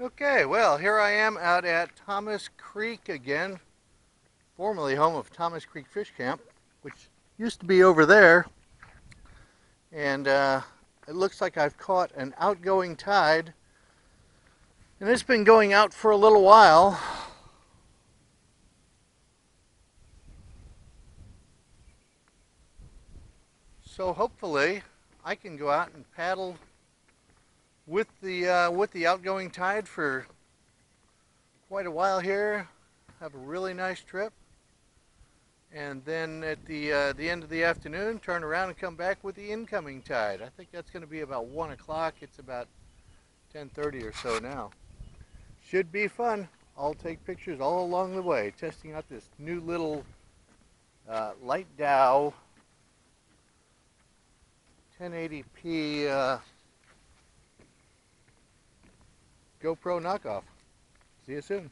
Okay, well, here I am out at Thomas Creek again, formerly home of Thomas Creek Fish Camp, which used to be over there. And uh, it looks like I've caught an outgoing tide. And it's been going out for a little while. So hopefully I can go out and paddle with the uh, with the outgoing tide for quite a while here. Have a really nice trip, and then at the uh, the end of the afternoon, turn around and come back with the incoming tide. I think that's going to be about one o'clock. It's about 10:30 or so now. Should be fun. I'll take pictures all along the way, testing out this new little uh, light Dow 1080p. Uh, GoPro knockoff. See you soon.